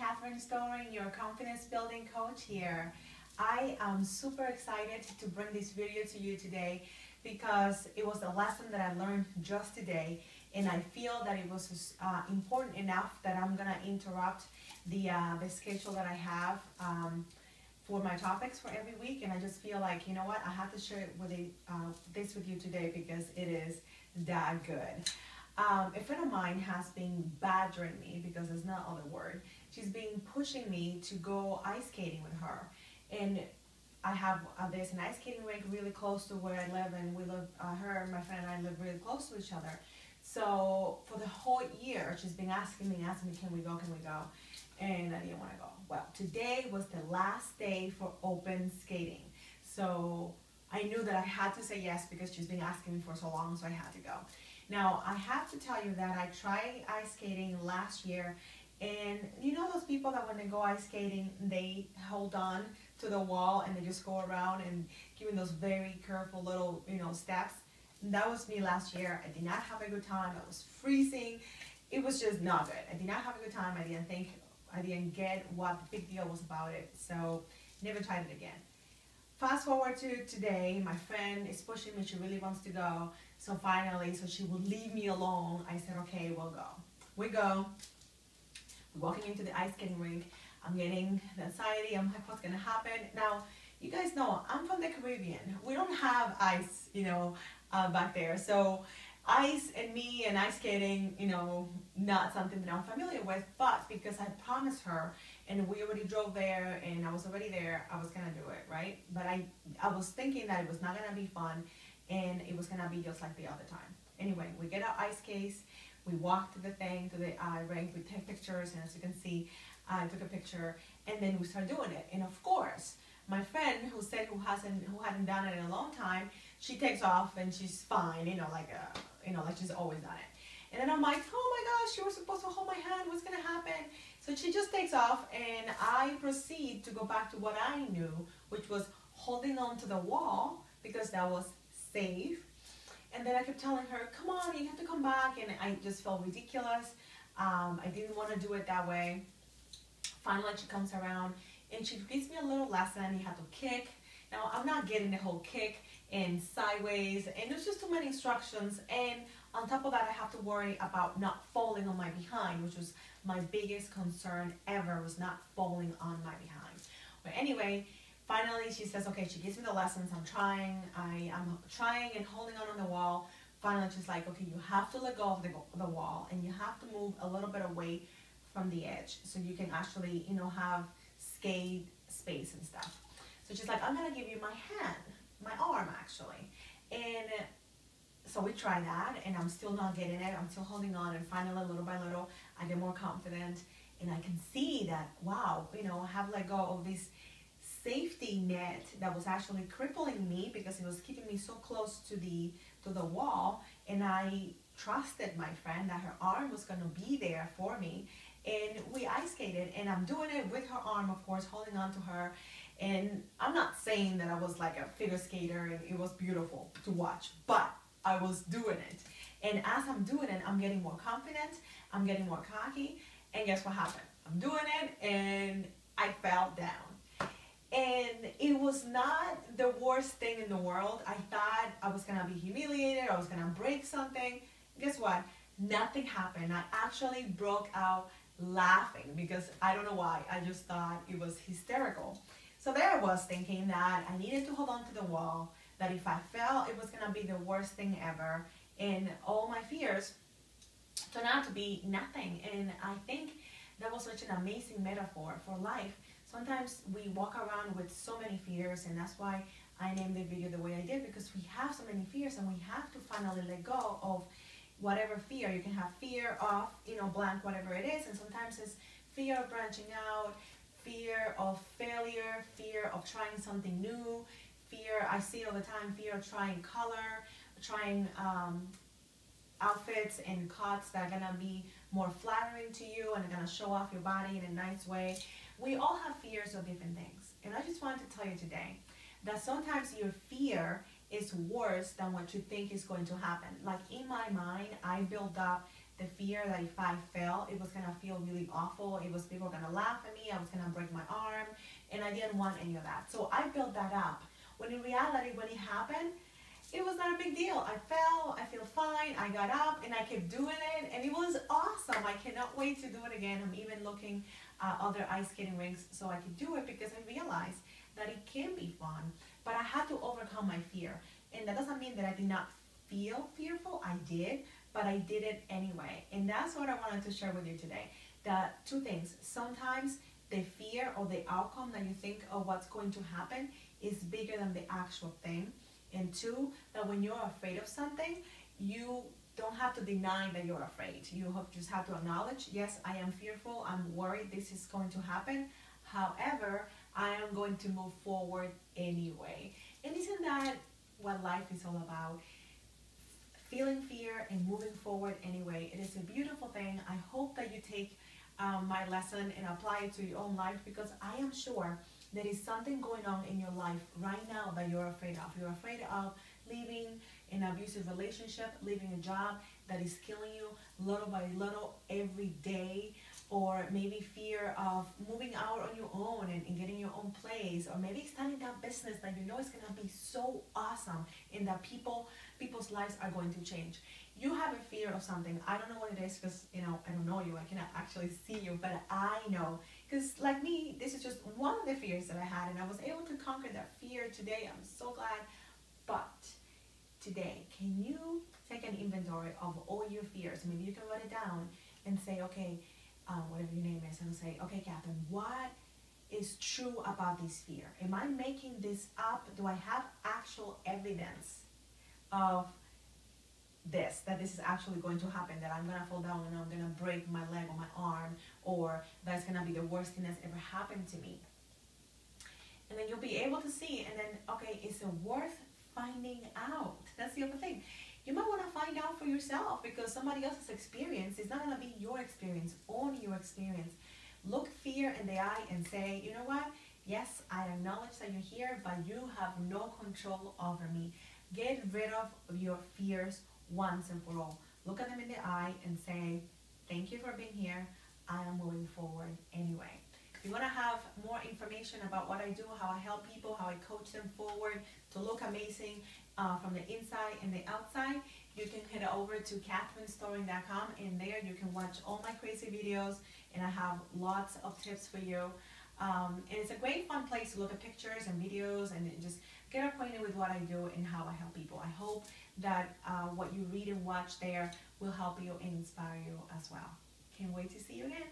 Catherine Storing, your confidence building coach here. I am super excited to bring this video to you today because it was a lesson that I learned just today and I feel that it was uh, important enough that I'm gonna interrupt the, uh, the schedule that I have um, for my topics for every week and I just feel like, you know what, I have to share with it, uh, this with you today because it is that good. Um, a friend of mine has been badgering me because there's no other word. She's been pushing me to go ice skating with her, and I have uh, there's an ice skating rink really close to where I live, and we live. Uh, her, my friend, and I live really close to each other. So for the whole year, she's been asking me, asking me, can we go, can we go? And I didn't want to go. Well, today was the last day for open skating. So I knew that I had to say yes because she's been asking me for so long, so I had to go. Now, I have to tell you that I tried ice skating last year, and you know those people that when they go ice skating, they hold on to the wall and they just go around and giving those very careful little, you know, steps. That was me last year. I did not have a good time. I was freezing. It was just not good. I did not have a good time. I didn't think, I didn't get what the big deal was about it. So, never tried it again. Fast forward to today, my friend is pushing me. She really wants to go. So finally, so she would leave me alone. I said, okay, we'll go. We go. We're walking into the ice skating rink. I'm getting the anxiety. I'm like, what's gonna happen? Now, you guys know I'm from the Caribbean. We don't have ice, you know, uh, back there. So ice and me and ice skating, you know, not something that I'm familiar with. But because I promised her, and we already drove there, and I was already there, I was gonna do it, right? But I, I was thinking that it was not gonna be fun and it was gonna be just like the other time. Anyway, we get our ice case, we walk to the thing, to the uh, rink, we take pictures, and as you can see, I took a picture, and then we start doing it. And of course, my friend who said who hasn't who hadn't done it in a long time, she takes off and she's fine, you know, like uh, you know, like she's always done it. And then I'm like, oh my gosh, you were supposed to hold my hand. What's gonna happen? So she just takes off, and I proceed to go back to what I knew, which was holding on to the wall because that was safe. And then I kept telling her, come on, you have to come back. And I just felt ridiculous. Um, I didn't want to do it that way. Finally, she comes around and she gives me a little lesson. You have to kick. Now, I'm not getting the whole kick and sideways, and there's just too many instructions. And on top of that, I have to worry about not falling on my behind, which was my biggest concern ever, was not falling on my behind. But anyway, Finally, she says, okay, she gives me the lessons. I'm trying. I, I'm trying and holding on on the wall. Finally, she's like, okay, you have to let go of the, the wall and you have to move a little bit away from the edge so you can actually, you know, have skate space and stuff. So she's like, I'm going to give you my hand, my arm actually. And so we try that and I'm still not getting it. I'm still holding on and finally little by little I get more confident and I can see that, wow, you know, I have let go of these safety net that was actually crippling me because it was keeping me so close to the to the wall and I trusted my friend that her arm was going to be there for me and we ice skated and I'm doing it with her arm of course holding on to her and I'm not saying that I was like a figure skater and it was beautiful to watch but I was doing it. And as I'm doing it I'm getting more confident I'm getting more cocky and guess what happened? I'm doing it and I fell down and it was not the worst thing in the world. I thought I was gonna be humiliated, I was gonna break something. Guess what? Nothing happened. I actually broke out laughing because I don't know why. I just thought it was hysterical. So there I was thinking that I needed to hold on to the wall, that if I fell, it was gonna be the worst thing ever. And all my fears turned out to be nothing. And I think that was such an amazing metaphor for life sometimes we walk around with so many fears and that's why I named the video the way I did because we have so many fears and we have to finally let go of whatever fear. You can have fear of, you know, blank, whatever it is, and sometimes it's fear of branching out, fear of failure, fear of trying something new, fear, I see all the time, fear of trying color, trying um, outfits and cuts that are gonna be more flattering to you and are gonna show off your body in a nice way. We all have fears of different things. And I just wanted to tell you today that sometimes your fear is worse than what you think is going to happen. Like in my mind, I built up the fear that if I fell, it was gonna feel really awful. It was people gonna laugh at me. I was gonna break my arm, and I didn't want any of that. So I built that up. When in reality, when it happened, it was not a big deal. I fell, I feel fine, I got up and I kept doing it and it was awesome. I cannot wait to do it again. I'm even looking at other ice skating rinks so I could do it because I realized that it can be fun, but I had to overcome my fear. And that doesn't mean that I did not feel fearful, I did, but I did it anyway. And that's what I wanted to share with you today. That two things, sometimes the fear or the outcome that you think of what's going to happen is bigger than the actual thing and two, that when you're afraid of something, you don't have to deny that you're afraid. You have, just have to acknowledge, yes, I am fearful, I'm worried this is going to happen. However, I am going to move forward anyway. And isn't that what life is all about? Feeling fear and moving forward anyway. It is a beautiful thing. I hope that you take um, my lesson and apply it to your own life because I am sure there is something going on in your life right now that you're afraid of. You're afraid of leaving an abusive relationship, leaving a job that is killing you little by little every day, or maybe fear of moving out on your own and, and getting your own place, or maybe starting that business that you know is gonna be so awesome and that people people's lives are going to change. You have a fear of something. I don't know what it is because you know I don't know you. I cannot actually see you, but I know because like me, this is just one of the fears that I had, and I was able to conquer that fear today. I'm so glad. But today, can you take an inventory of all your fears? Maybe you can write it down and say, okay, um, whatever your name is, and say, okay, Catherine, what is true about this fear? Am I making this up? Do I have actual evidence of this, that this is actually going to happen, that I'm gonna fall down and I'm gonna break my leg or my arm, or that's gonna be the worst thing that's ever happened to me. And then you'll be able to see, and then, okay, is it worth finding out? That's the other thing. You might wanna find out for yourself because somebody else's experience is not gonna be your experience, only your experience. Look fear in the eye and say, you know what? Yes, I acknowledge that you're here, but you have no control over me. Get rid of your fears once and for all. Look at them in the eye and say, thank you for being here. I am moving forward anyway. If you want to have more information about what I do, how I help people, how I coach them forward to look amazing uh, from the inside and the outside, you can head over to catherinestoring.com and there you can watch all my crazy videos and I have lots of tips for you. Um, and it's a great fun place to look at pictures and videos and just get acquainted with what I do and how I help people. I hope that uh, what you read and watch there will help you and inspire you as well. Can't wait to see you again.